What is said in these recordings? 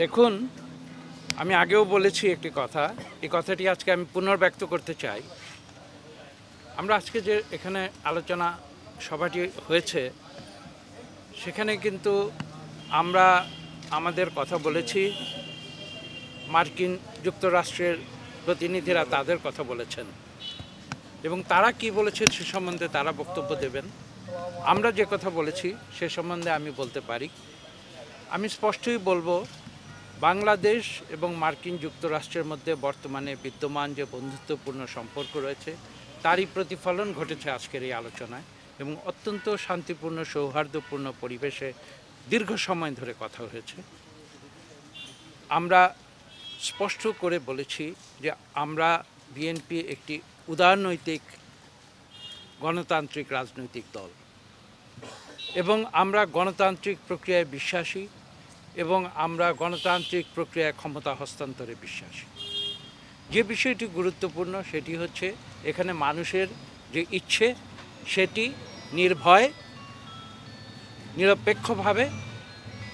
দেখুন, আমি আগেও বলেছি একটি কথা। এই কথাটি আজকে আমি পুনর্ব্যক্ত করতে চাই। আমরা আজকে যে এখানে আলোচনা সভাটি হয়েছে, সেখানে কিন্তু আমরা আমাদের কথা বলেছি। মার্কিন যুক্তরাষ্ট্রের প্রতিনিধিরা তাদের কথা বলেছেন। এবং তারা কি বলেছেন সে সম্বন্ধে তারা বক্তব্য দেবেন। আমরা যে কথা বলেছি, সে সম্বন্ধে আমি বলতে পারি। আমি স্পষ্টই বলব বাংলাদেশ এবং মার্কিন যুক্তরাষ্ট্রের মধ্যে বর্তমানে বিদ্যমান যে বন্ধুত্বপূর্ণ সম্পর্ক রয়েছে, তারই প্রতিফলন ঘটেছে আজকের এই আলোচনায় এবং অত্যন্ত শান্তিপূর্ণ, সৌহার্দ্যপূর্ণ পরিবেশে দীর্ঘ সময় ধরে কথা হয়েছে। আমরা স্পষ্ট করে বলেছি যে আমরা বিএনপি একটি উদারনৈতিক গণতান্ত্রিক রাজনৈতিক দল এবং আমরা গণতান্ত্রিক প্রক্রিয়ায় বিশ্বাসী। এবং আমরা গণতান্ত্রিক প্রক্রিয়ায় ক্ষমতা হস্তান্তরে বিশ্বাসী। যে বিষয়টি গুরুত্বপূর্ণ সেটি হচ্ছে এখানে মানুষের যে ইচ্ছে সেটি নির্ভয়, নিরপেক্ষভাবে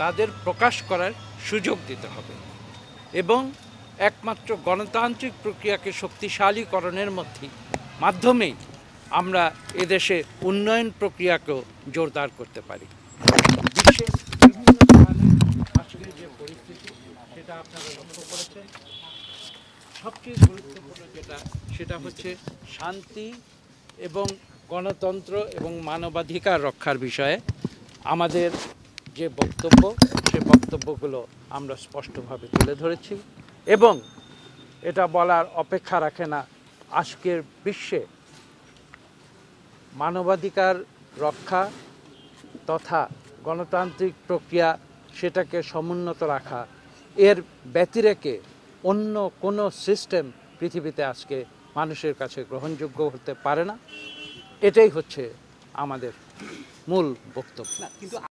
তাদের প্রকাশ করার সুযোগ দিতে হবে এবং একমাত্র গণতান্ত্রিক প্রক্রিয়াকে শক্তিশালীকরণের মধ্যে, মাধ্যমেই আমরা এদেশে উন্নয়ন প্রক্রিয়াকেও জোরদার করতে পারি। বিশ্বের বিভিন্ন স্থানে আজকের যে পরিস্থিতি সেটা আপনারা লক্ষ্য করেছেন, সবচেয়ে গুরুত্বপূর্ণ যেটা, সেটা হচ্ছে শান্তি এবং গণতন্ত্র এবং মানবাধিকার রক্ষার বিষয়ে আমাদের যে বক্তব্য, সে বক্তব্যগুলো আমরা স্পষ্টভাবে তুলে ধরেছি এবং এটা বলার অপেক্ষা রাখে না আজকের বিশ্বে। মানবাধিকার রক্ষা তথা গণতান্ত্রিক প্রক্রিয়া সেটাকে সমুন্নত রাখা এর ব্যতিরেকে অন্য কোনো সিস্টেম পৃথিবীতে আজকে মানুষের কাছে গ্রহণযোগ্য হতে পারে না। এটাই হচ্ছে আমাদের মূল বক্তব্য।